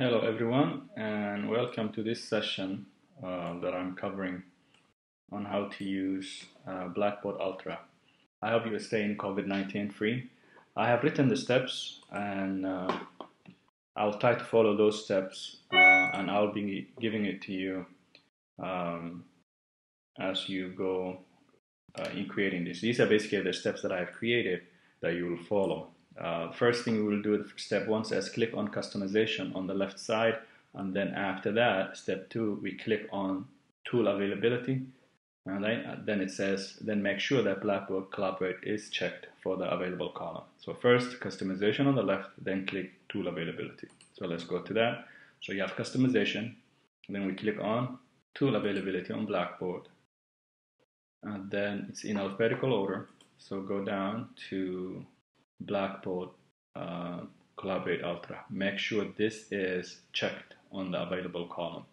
Hello everyone and welcome to this session uh, that I'm covering on how to use uh, Blackboard Ultra. I hope you are staying COVID-19 free. I have written the steps and uh, I'll try to follow those steps uh, and I'll be giving it to you um, as you go uh, in creating this. These are basically the steps that I've created that you will follow. Uh, first thing we will do step one says click on customization on the left side and then after that step two we click on tool availability and then it says then make sure that Blackboard Collaborate is checked for the available column. So first customization on the left then click tool availability. So let's go to that. So you have customization then we click on tool availability on Blackboard and then it's in alphabetical order so go down to Blackboard uh, Collaborate Ultra. Make sure this is checked on the available column.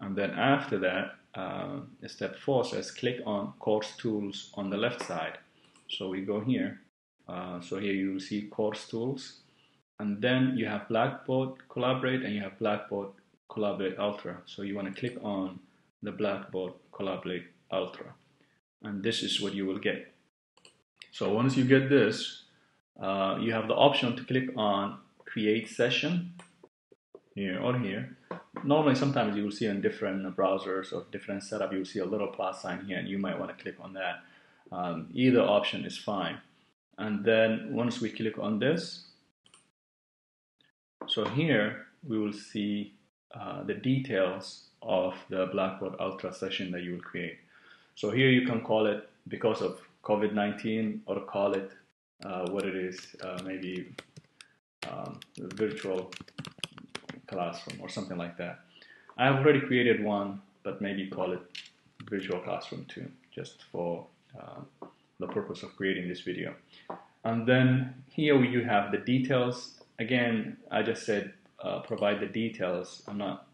And then after that, uh, step four says click on course tools on the left side. So we go here. Uh, so here you see course tools. And then you have Blackboard Collaborate and you have Blackboard Collaborate Ultra. So you want to click on the Blackboard Collaborate Ultra. And this is what you will get. So once you get this, uh, you have the option to click on create session here or here. Normally, sometimes you will see in different browsers or different setup, you will see a little plus sign here and you might want to click on that. Um, either option is fine. And then once we click on this, so here we will see uh, the details of the Blackboard Ultra session that you will create. So here you can call it, because of COVID-19, or call it uh, what it is, uh, maybe um, virtual classroom or something like that. I have already created one, but maybe call it virtual classroom too, just for uh, the purpose of creating this video. And then here you have the details. Again, I just said uh, provide the details. I'm not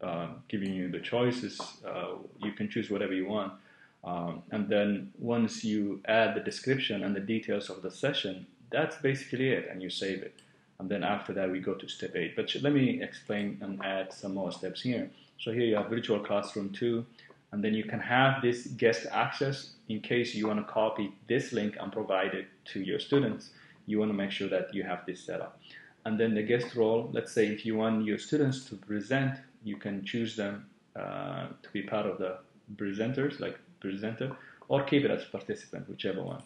uh, giving you the choices. Uh, you can choose whatever you want. Um, and then once you add the description and the details of the session, that's basically it, and you save it. And then after that, we go to step eight. But let me explain and add some more steps here. So here you have virtual classroom two, and then you can have this guest access in case you want to copy this link and provide it to your students. You want to make sure that you have this set up. And then the guest role, let's say if you want your students to present, you can choose them uh, to be part of the presenters, like presenter, or keep it as participant, whichever one.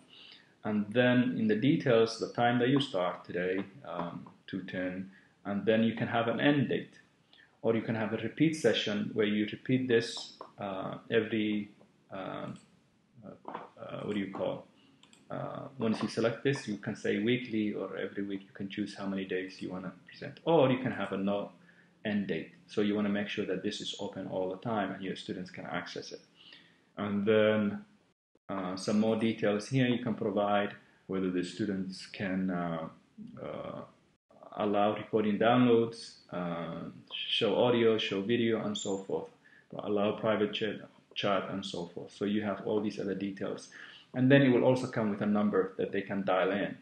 And then in the details, the time that you start today, um, 210, and then you can have an end date. Or you can have a repeat session where you repeat this uh, every, uh, uh, what do you call? Uh, once you select this, you can say weekly or every week. You can choose how many days you want to present. Or you can have a no end date. So you want to make sure that this is open all the time and your students can access it. And then uh, some more details here you can provide whether the students can uh, uh, allow recording downloads, uh, show audio, show video, and so forth, allow private chat, chat, and so forth. So you have all these other details. And then it will also come with a number that they can dial in.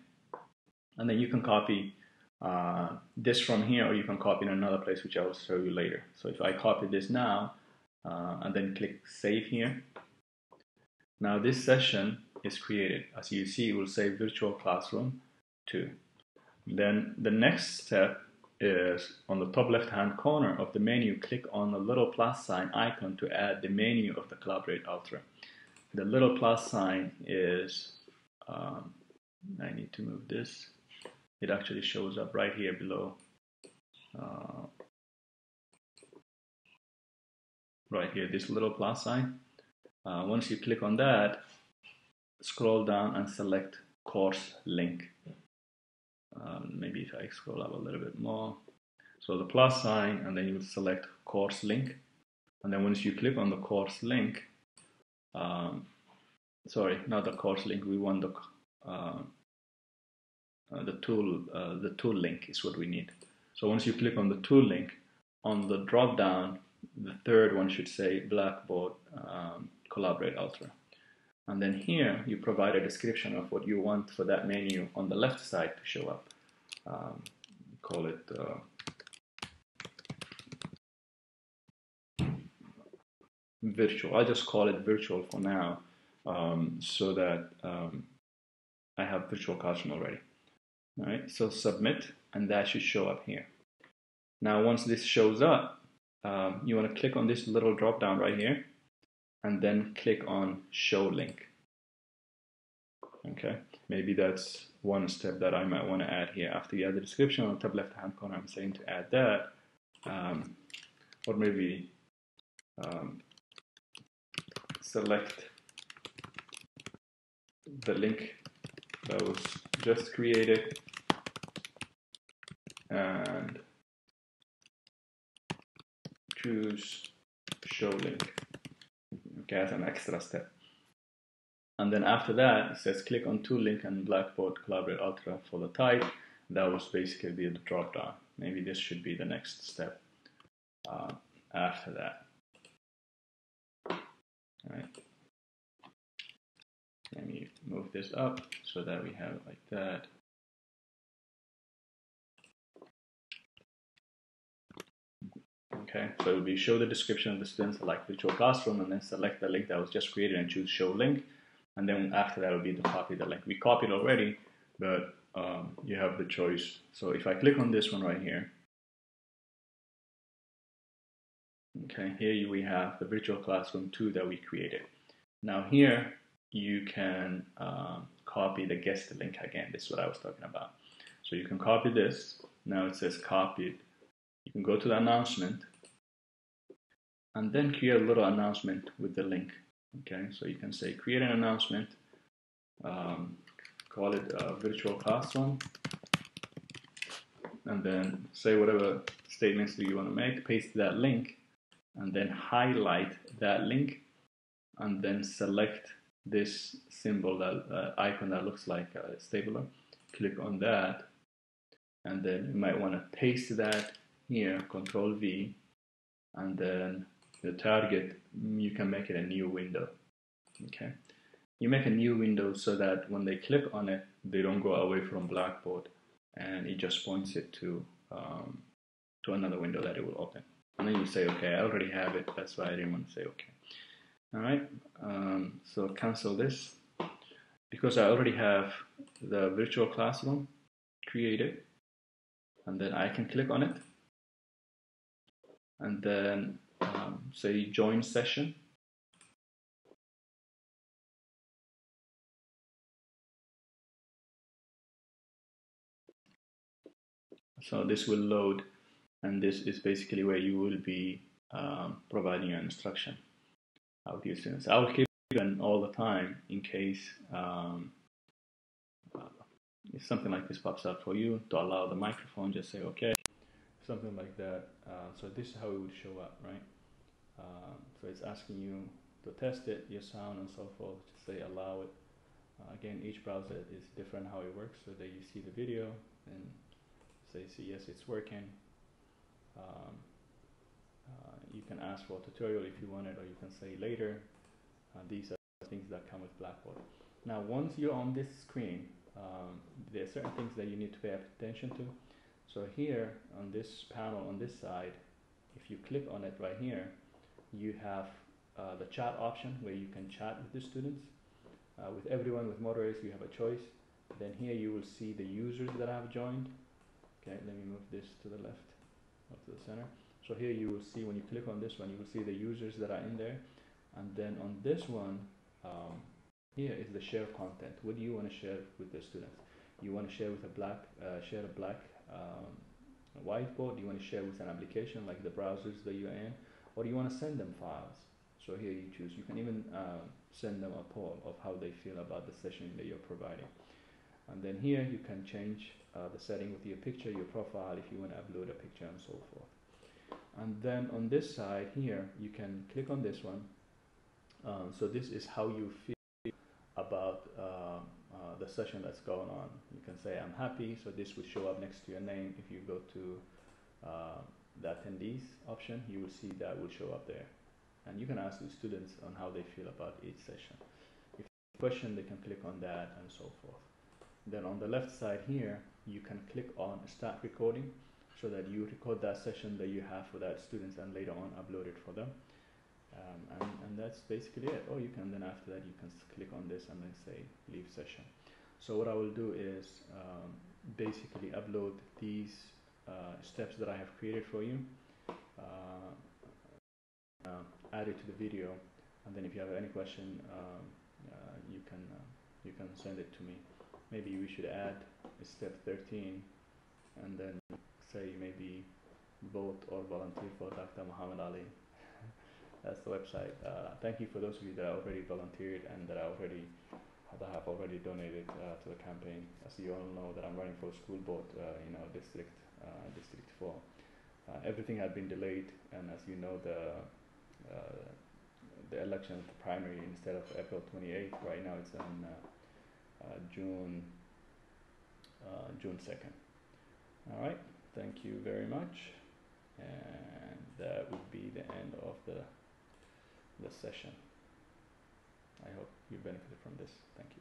And then you can copy uh, this from here, or you can copy in another place, which I will show you later. So if I copy this now, uh, and then click Save here, now this session is created. As you see, it will say Virtual Classroom 2. Then the next step is on the top left hand corner of the menu, click on the little plus sign icon to add the menu of the Collaborate Ultra. The little plus sign is, um, I need to move this. It actually shows up right here below. Uh, right here, this little plus sign. Uh, once you click on that, scroll down and select course link. Um, maybe if I scroll up a little bit more. So the plus sign, and then you select course link. And then once you click on the course link, um, sorry, not the course link, we want the uh, uh, the tool uh, the tool link is what we need. So once you click on the tool link, on the drop down, the third one should say Blackboard um, Collaborate Ultra. And then here you provide a description of what you want for that menu on the left side to show up. Um, call it uh, virtual. I'll just call it virtual for now um, so that um, I have virtual caution already. All right, so submit and that should show up here. Now once this shows up, um, you want to click on this little drop down right here and then click on show link. Okay, maybe that's one step that I might want to add here. After you add the description on the top left hand corner, I'm saying to add that, um, or maybe um, select the link that was just created and choose show link as an extra step. And then after that it says click on tool link and blackboard collaborate ultra for the type. That was basically the drop down maybe this should be the next step uh, after that. All right let me move this up so that we have it like that Okay, so it be show the description of the student, like virtual classroom, and then select the link that was just created and choose show link. And then after that will be to copy the link. We copied already, but um, you have the choice. So if I click on this one right here, okay, here we have the virtual classroom 2 that we created. Now here you can um, copy the guest link again. This is what I was talking about. So you can copy this. Now it says copied. You can go to the announcement and then create a little announcement with the link. Okay, so you can say create an announcement, um, call it a virtual classroom, and then say whatever statements do you want to make, paste that link, and then highlight that link, and then select this symbol, that uh, icon that looks like a stapler. Click on that, and then you might want to paste that here, Control V, and then the target, you can make it a new window. Okay, you make a new window so that when they click on it, they don't go away from Blackboard, and it just points it to um, to another window that it will open. And then you say, okay, I already have it. That's why I didn't want to say okay. All right. Um, so cancel this because I already have the virtual classroom created, and then I can click on it, and then um, say join session. So this will load and this is basically where you will be um, providing your instruction out to your students. I will keep it all the time in case um, uh, if something like this pops up for you to allow the microphone, just say okay something like that. Uh, so this is how it would show up, right? Um, so it's asking you to test it, your sound and so forth, to say allow it. Uh, again, each browser is different how it works, so that you see the video and say, see yes, it's working. Um, uh, you can ask for a tutorial if you want it, or you can say later. Uh, these are things that come with Blackboard. Now, once you're on this screen, um, there are certain things that you need to pay attention to. So here on this panel on this side, if you click on it right here, you have uh, the chat option where you can chat with the students. Uh, with everyone with moderators, you have a choice. Then here you will see the users that have joined. Okay, let me move this to the left, up to the center. So here you will see when you click on this one, you will see the users that are in there. And then on this one, um, here is the share content. What do you want to share with the students? You want to share with a black, uh, share a black um, whiteboard? You want to share with an application like the browsers that you're in? Or you want to send them files? So here you choose. You can even uh, send them a poll of how they feel about the session that you're providing. And then here you can change uh, the setting with your picture, your profile, if you want to upload a picture and so forth. And then on this side here, you can click on this one. Um, so this is how you feel session that's going on. You can say, I'm happy, so this will show up next to your name. If you go to uh, the attendees option, you will see that will show up there. And you can ask the students on how they feel about each session. If question, they can click on that and so forth. Then on the left side here, you can click on start recording so that you record that session that you have for that students and later on upload it for them. Um, and, and that's basically it. Or you can then after that you can click on this and then say leave session. So what I will do is um, basically upload these uh, steps that I have created for you, uh, uh, add it to the video, and then if you have any question, um, uh, you can uh, you can send it to me. Maybe we should add step 13, and then say maybe vote or volunteer for Dr. Muhammad Ali. That's the website. Uh, thank you for those of you that already volunteered and that already that have already donated uh, to the campaign. As you all know, that I'm running for school board uh, in our district, uh, District 4. Uh, everything had been delayed, and as you know, the uh, the election, the primary, instead of April 28th, right now it's on June June 2nd. All right. Thank you very much, and that would be the end of the the session. I hope you benefited from this. Thank you.